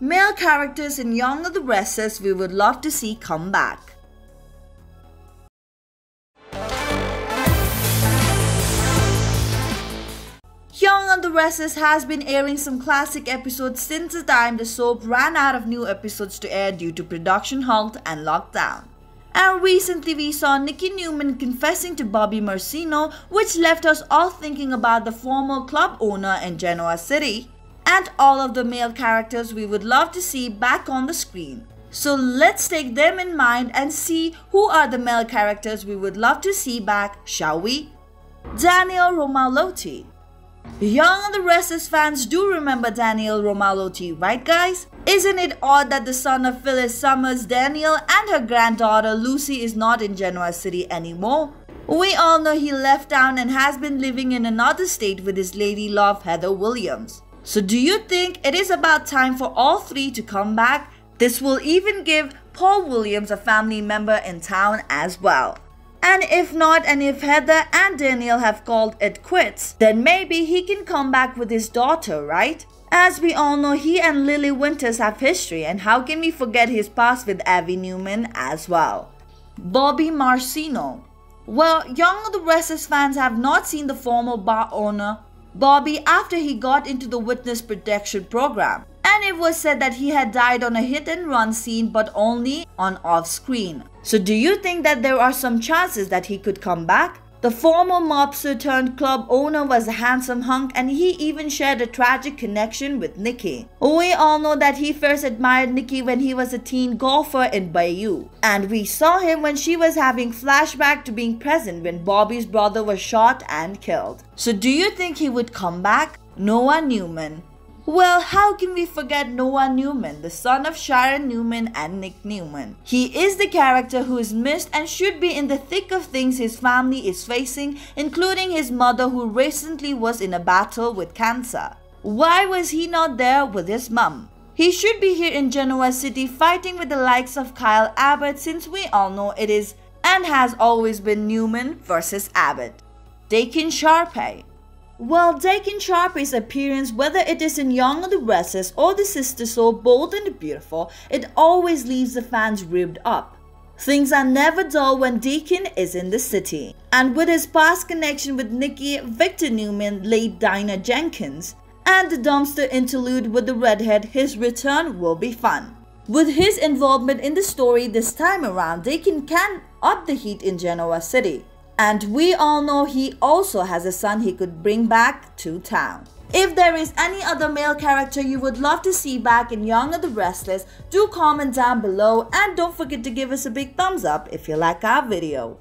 male characters in Young and the Restless we would love to see come back. Young and the Restless has been airing some classic episodes since the time the soap ran out of new episodes to air due to production halt and lockdown. And recently we saw Nikki Newman confessing to Bobby Marsino, which left us all thinking about the former club owner in Genoa City and all of the male characters we would love to see back on the screen. So let's take them in mind and see who are the male characters we would love to see back, shall we? Daniel Romalotti Young and the Restless fans do remember Daniel Romalotti, right guys? Isn't it odd that the son of Phyllis Summers, Daniel, and her granddaughter Lucy is not in Genoa City anymore? We all know he left town and has been living in another state with his lady love Heather Williams. So do you think it is about time for all three to come back? This will even give Paul Williams a family member in town as well. And if not, and if Heather and Daniel have called it quits, then maybe he can come back with his daughter, right? As we all know, he and Lily Winters have history, and how can we forget his past with Abby Newman as well? Bobby Marsino. Well, Young and the Restless fans have not seen the former bar owner, Bobby, after he got into the witness protection program and it was said that he had died on a hit and run scene but only on off screen. So do you think that there are some chances that he could come back? The former mobster turned club owner was a handsome hunk and he even shared a tragic connection with Nikki. We all know that he first admired Nikki when he was a teen golfer in Bayou. And we saw him when she was having flashback to being present when Bobby's brother was shot and killed. So do you think he would come back? Noah Newman. Well, how can we forget Noah Newman, the son of Sharon Newman and Nick Newman? He is the character who is missed and should be in the thick of things his family is facing, including his mother who recently was in a battle with cancer. Why was he not there with his mum? He should be here in Genoa City fighting with the likes of Kyle Abbott since we all know it is and has always been Newman versus Abbott. Deacon Sharpe well, Deacon Sharpe's appearance, whether it is in Young and the Restless or The Sister So Bold and Beautiful, it always leaves the fans ribbed up. Things are never dull when Deacon is in the city. And with his past connection with Nikki, Victor Newman, late Dinah Jenkins, and the dumpster interlude with the redhead, his return will be fun. With his involvement in the story this time around, Deacon can up the heat in Genoa City. And we all know he also has a son he could bring back to town. If there is any other male character you would love to see back in Young and the Restless, do comment down below and don't forget to give us a big thumbs up if you like our video.